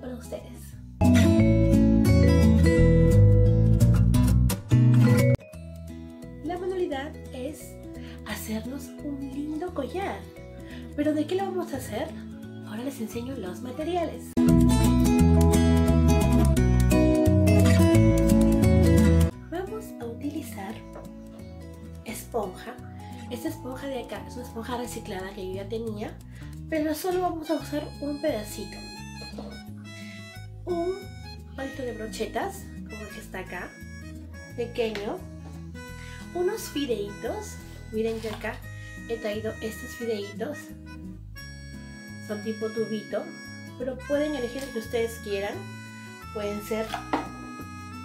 para ustedes. La manualidad es hacernos un lindo collar. ¿Pero de qué lo vamos a hacer? Ahora les enseño los materiales. Vamos a utilizar esponja. Esta esponja de acá es una esponja reciclada que yo ya tenía, pero solo vamos a usar un pedacito. Un palito de brochetas, como el que está acá, pequeño. Unos fideitos, miren que acá he traído estos fideitos. Son tipo tubito, pero pueden elegir el que ustedes quieran. Pueden ser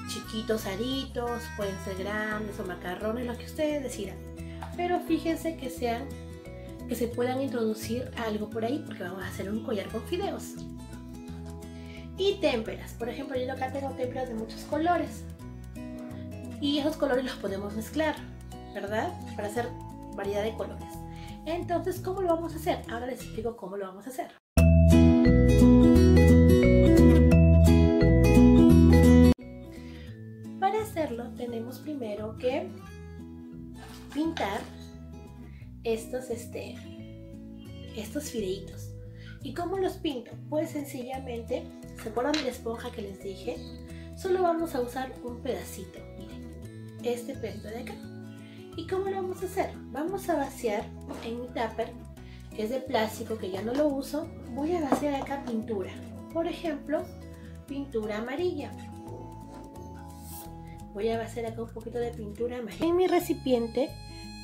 chiquitos aritos, pueden ser grandes o macarrones, lo que ustedes decidan. Pero fíjense que sean que se puedan introducir algo por ahí porque vamos a hacer un collar con fideos. Y témperas, por ejemplo yo acá tengo témperas de muchos colores. Y esos colores los podemos mezclar, ¿verdad? Para hacer variedad de colores. Entonces, ¿cómo lo vamos a hacer? Ahora les explico cómo lo vamos a hacer. Para hacerlo tenemos primero que pintar estos, este, estos fideitos. ¿Y cómo los pinto? Pues sencillamente, ¿se acuerdan de la esponja que les dije? Solo vamos a usar un pedacito, miren, este pedacito de acá. ¿Y cómo lo vamos a hacer? Vamos a vaciar en mi tupper, que es de plástico, que ya no lo uso, voy a vaciar acá pintura. Por ejemplo, pintura amarilla. Voy a vaciar acá un poquito de pintura amarilla. En mi recipiente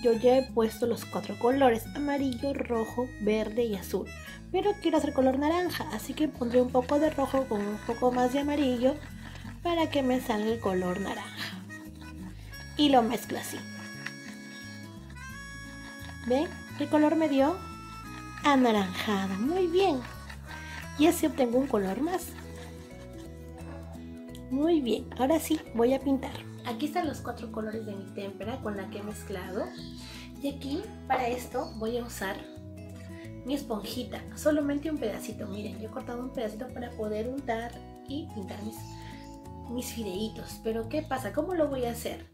yo ya he puesto los cuatro colores, amarillo, rojo, verde y azul. Pero quiero hacer color naranja, así que pondré un poco de rojo con un poco más de amarillo para que me salga el color naranja. Y lo mezclo así. ¿Ven? ¿Qué color me dio? Anaranjada. Muy bien. Y así obtengo un color más. Muy bien. Ahora sí, voy a pintar. Aquí están los cuatro colores de mi témpera con la que he mezclado. Y aquí, para esto, voy a usar mi esponjita. Solamente un pedacito. Miren, yo he cortado un pedacito para poder untar y pintar mis, mis fideitos. Pero ¿qué pasa? ¿Cómo lo voy a hacer?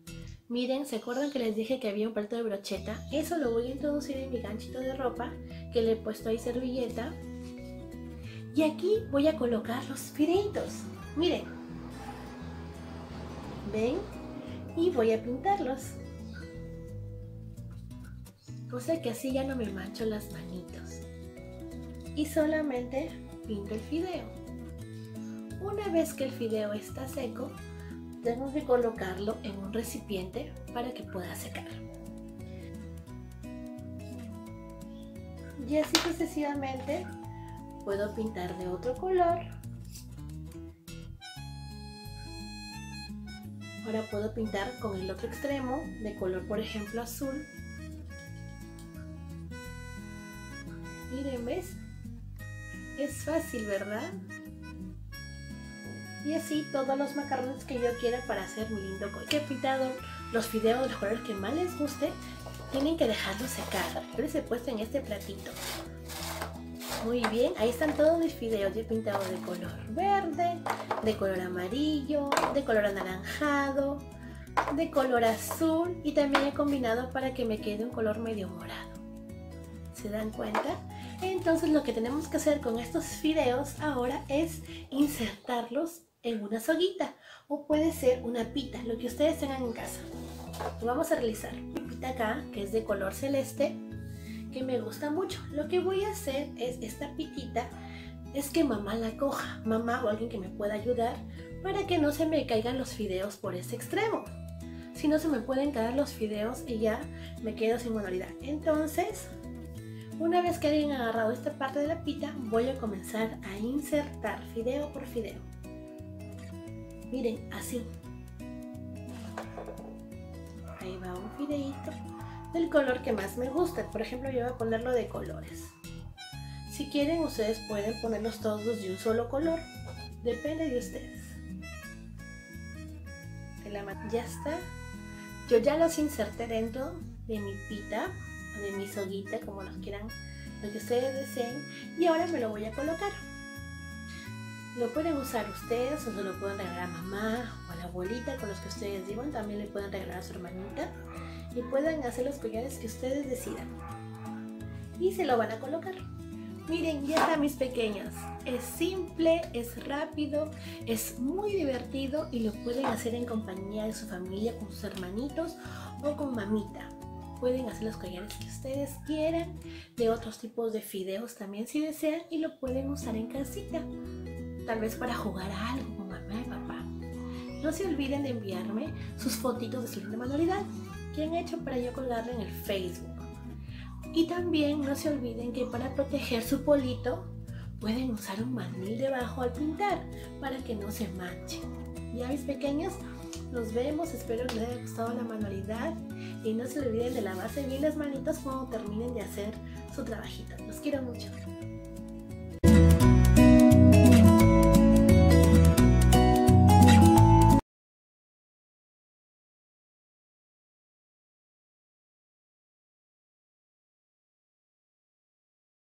Miren, ¿se acuerdan que les dije que había un palito de brocheta? Eso lo voy a introducir en mi ganchito de ropa, que le he puesto ahí servilleta. Y aquí voy a colocar los fideitos. Miren. ¿Ven? Y voy a pintarlos. Cosa que así ya no me mancho las manitos. Y solamente pinto el fideo. Una vez que el fideo está seco, tengo que colocarlo en un recipiente para que pueda secar. Y así sucesivamente puedo pintar de otro color. Ahora puedo pintar con el otro extremo de color, por ejemplo, azul. Miren, ¿ves? Es fácil, ¿verdad? y así todos los macarrones que yo quiera para hacer mi lindo collar. Que he pintado los fideos de los colores que más les guste, tienen que dejarlos secar. Yo les he puesto en este platito. Muy bien, ahí están todos mis fideos. He pintado de color verde, de color amarillo, de color anaranjado, de color azul y también he combinado para que me quede un color medio morado. ¿Se dan cuenta? Entonces lo que tenemos que hacer con estos fideos ahora es insertarlos en una soguita o puede ser una pita, lo que ustedes tengan en casa. Vamos a realizar. Mi pita acá, que es de color celeste, que me gusta mucho. Lo que voy a hacer es esta pitita, es que mamá la coja, mamá o alguien que me pueda ayudar para que no se me caigan los fideos por ese extremo. Si no se me pueden caer los fideos y ya me quedo sin manualidad. Entonces, una vez que hayan agarrado esta parte de la pita, voy a comenzar a insertar fideo por fideo. Miren, así. Ahí va un fideito del color que más me gusta. Por ejemplo, yo voy a ponerlo de colores. Si quieren, ustedes pueden ponerlos todos de un solo color. Depende de ustedes. Ya está. Yo ya los inserté dentro de mi pita o de mi soguita, como los quieran, lo que ustedes deseen. Y ahora me lo voy a colocar. Lo pueden usar ustedes o se lo pueden regalar a mamá o a la abuelita con los que ustedes vivan. También le pueden regalar a su hermanita y pueden hacer los collares que ustedes decidan. Y se lo van a colocar. Miren, ya está mis pequeños. Es simple, es rápido, es muy divertido y lo pueden hacer en compañía de su familia, con sus hermanitos o con mamita. Pueden hacer los collares que ustedes quieran, de otros tipos de fideos también si desean y lo pueden usar en casita. Tal vez para jugar a algo con mamá y papá. No se olviden de enviarme sus fotitos de su linda manualidad que han hecho para yo colgarlo en el Facebook. Y también no se olviden que para proteger su polito pueden usar un mandil debajo al pintar para que no se manche. Ya mis pequeños, nos vemos, espero que les haya gustado la manualidad y no se olviden de lavarse bien las manitas cuando terminen de hacer su trabajito. Los quiero mucho.